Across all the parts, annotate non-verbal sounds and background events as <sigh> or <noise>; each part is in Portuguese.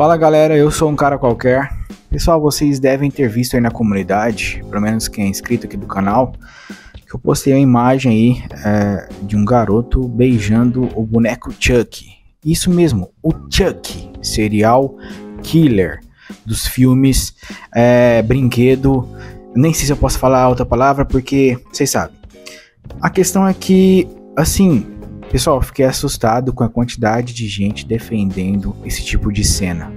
Fala galera, eu sou um cara qualquer. Pessoal, vocês devem ter visto aí na comunidade, pelo menos quem é inscrito aqui do canal, que eu postei a imagem aí é, de um garoto beijando o boneco Chuck. Isso mesmo, o Chuck, serial killer dos filmes é, brinquedo. Nem sei se eu posso falar outra palavra porque vocês sabem. A questão é que, assim, pessoal, fiquei assustado com a quantidade de gente defendendo esse tipo de cena.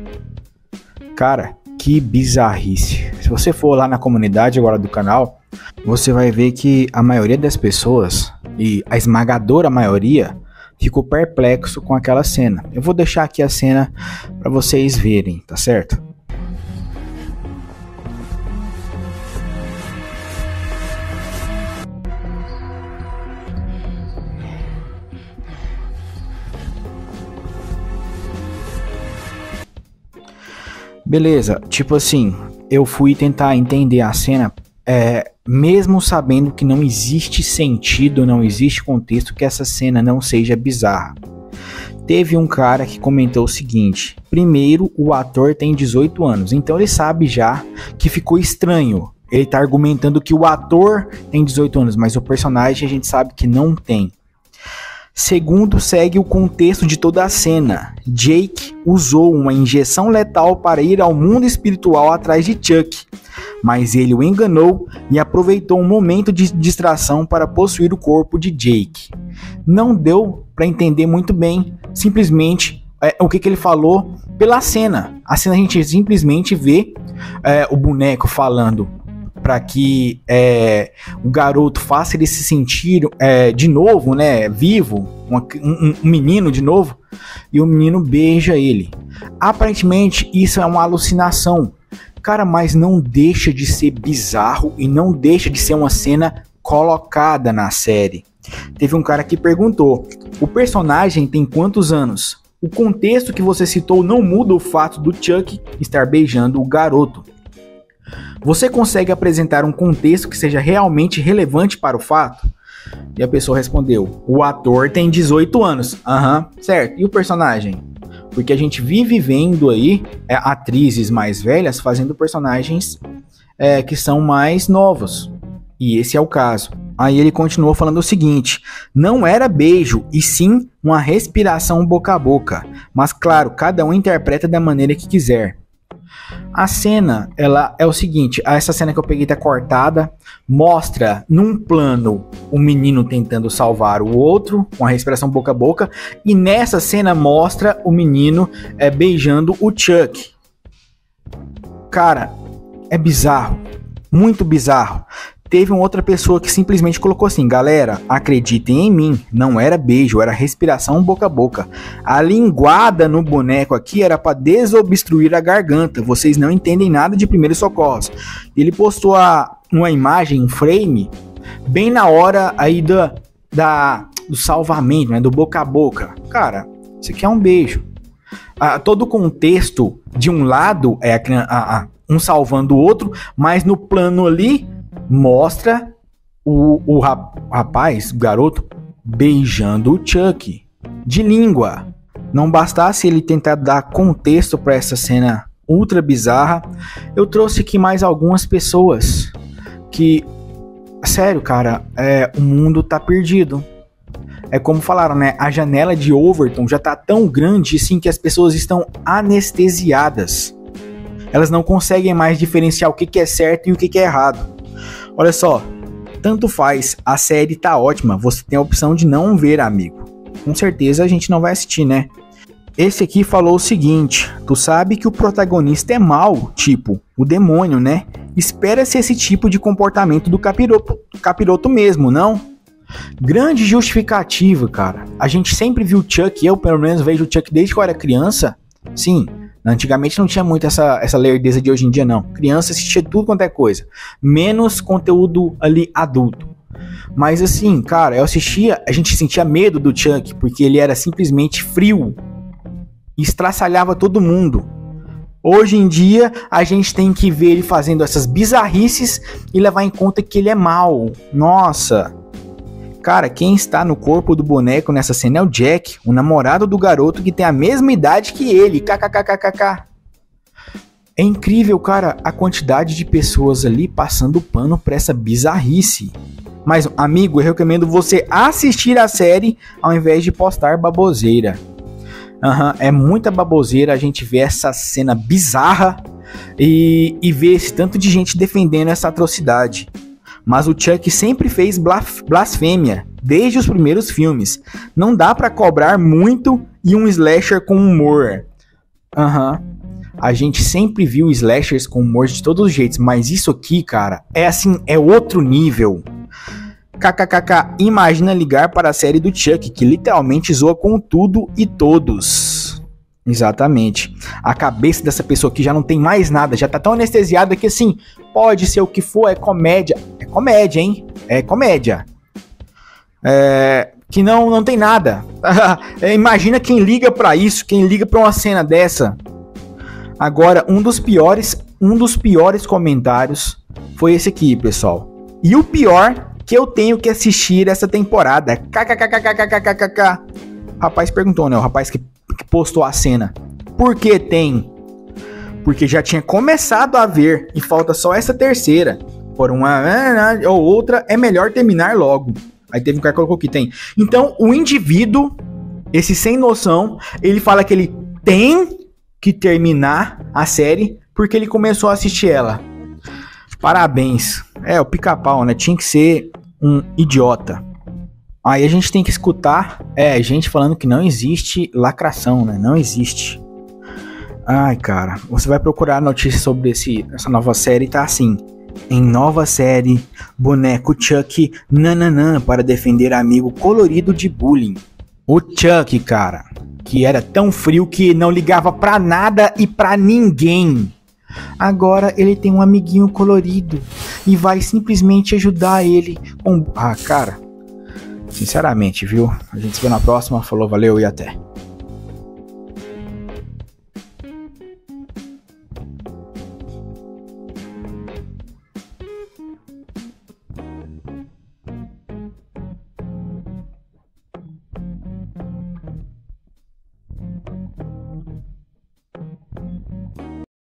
Cara, que bizarrice. Se você for lá na comunidade agora do canal, você vai ver que a maioria das pessoas, e a esmagadora maioria, ficou perplexo com aquela cena. Eu vou deixar aqui a cena para vocês verem, tá certo? Beleza, tipo assim, eu fui tentar entender a cena, é, mesmo sabendo que não existe sentido, não existe contexto que essa cena não seja bizarra. Teve um cara que comentou o seguinte: primeiro, o ator tem 18 anos, então ele sabe já que ficou estranho. Ele tá argumentando que o ator tem 18 anos, mas o personagem a gente sabe que não tem. Segundo, segue o contexto de toda a cena. Jake usou uma injeção letal para ir ao mundo espiritual atrás de Chuck, mas ele o enganou e aproveitou um momento de distração para possuir o corpo de Jake. Não deu para entender muito bem, simplesmente é, o que, que ele falou pela cena. A cena a gente simplesmente vê é, o boneco falando para que é, o garoto faça ele se sentir é, de novo, né, vivo, uma, um, um, menino de novo, e o menino beija ele. Aparentemente isso é uma alucinação, cara, mas não deixa de ser bizarro e não deixa de ser uma cena colocada na série. Teve um cara que perguntou: o personagem tem quantos anos? O contexto que você citou não muda o fato do Chuck estar beijando o garoto. Você consegue apresentar um contexto que seja realmente relevante para o fato? E a pessoa respondeu: O ator tem 18 anos. Aham, uhum, certo. E o personagem? Porque a gente vive vendo aí é, atrizes mais velhas fazendo personagens é, que são mais novos. E esse é o caso. Aí ele continuou falando o seguinte: não era beijo, e sim uma respiração boca a boca. Mas claro, cada um interpreta da maneira que quiser. A cena, ela é o seguinte, essa cena que eu peguei tá cortada, mostra num plano o menino tentando salvar o outro, com a respiração boca a boca, e nessa cena mostra o menino é, beijando o Chuck. Cara, é bizarro, muito bizarro teve uma outra pessoa que simplesmente colocou assim: galera, acreditem em mim, não era beijo, era respiração boca a boca. A linguada no boneco aqui era para desobstruir a garganta. Vocês não entendem nada de primeiros socorros. Ele postou a, uma imagem, um frame, bem na hora aí da, da do salvamento, né, do boca a boca. Cara, isso aqui é um beijo. Ah, todo o contexto de um lado é a, a, a, um salvando o outro, mas no plano ali mostra o, o rapaz, o garoto, beijando o Chuck de língua. Não bastasse ele tentar dar contexto para essa cena ultra bizarra, eu trouxe aqui mais algumas pessoas que, sério, cara, é, o mundo tá perdido. É como falaram, né? A janela de Overton já tá tão grande assim que as pessoas estão anestesiadas. Elas não conseguem mais diferenciar o que, que é certo e o que, que é errado. Olha só, tanto faz, a série tá ótima, você tem a opção de não ver, amigo. Com certeza a gente não vai assistir, né? Esse aqui falou o seguinte: tu sabe que o protagonista é mal, tipo, o demônio, né? Espera-se esse tipo de comportamento do capiroto, capiroto mesmo, não? Grande justificativa, cara. A gente sempre viu Chuck, eu pelo menos vejo o Chuck desde que eu era criança. Sim, Antigamente não tinha muito essa, essa lerdeza de hoje em dia, não. Criança assistia tudo quanto é coisa. Menos conteúdo ali adulto. Mas assim, cara, eu assistia, a gente sentia medo do Chuck, porque ele era simplesmente frio. E estraçalhava todo mundo. Hoje em dia, a gente tem que ver ele fazendo essas bizarrices e levar em conta que ele é mal. Nossa. Cara, quem está no corpo do boneco nessa cena é o Jack, o namorado do garoto que tem a mesma idade que ele. KKKKK. É incrível, cara, a quantidade de pessoas ali passando pano pra essa bizarrice. Mas, amigo, eu recomendo você assistir a série ao invés de postar baboseira. Uhum, é muita baboseira a gente ver essa cena bizarra e, e ver esse tanto de gente defendendo essa atrocidade. Mas o Chuck sempre fez blasfêmia, desde os primeiros filmes. Não dá para cobrar muito e um slasher com humor. Aham. Uhum. A gente sempre viu slashers com humor de todos os jeitos, mas isso aqui, cara, é assim, é outro nível. KKKK, imagina ligar para a série do Chuck, que literalmente zoa com tudo e todos. Exatamente. A cabeça dessa pessoa aqui já não tem mais nada, já tá tão anestesiada que assim, pode ser o que for, é comédia. É comédia, hein? É comédia. É, que não não tem nada. <laughs> Imagina quem liga para isso, quem liga para uma cena dessa. Agora, um dos piores, um dos piores comentários foi esse aqui, pessoal. E o pior que eu tenho que assistir essa temporada. KKKKKKKKK. O rapaz perguntou, né? O rapaz que, que postou a cena. Por que tem? Porque já tinha começado a ver e falta só essa terceira. Por uma ou outra, é melhor terminar logo. Aí teve um cara que colocou que tem. Então, o indivíduo, esse sem noção, ele fala que ele tem que terminar a série porque ele começou a assistir ela. Parabéns. É, o pica-pau, né? Tinha que ser um idiota. Aí a gente tem que escutar, é, gente falando que não existe lacração, né? Não existe. Ai, cara, você vai procurar notícias sobre esse, essa nova série e tá assim. Em nova série, boneco Chuck nananã para defender amigo colorido de bullying. O Chuck, cara, que era tão frio que não ligava pra nada e pra ninguém. Agora ele tem um amiguinho colorido e vai simplesmente ajudar ele com. Ah, cara, sinceramente, viu? A gente se vê na próxima. Falou, valeu e até.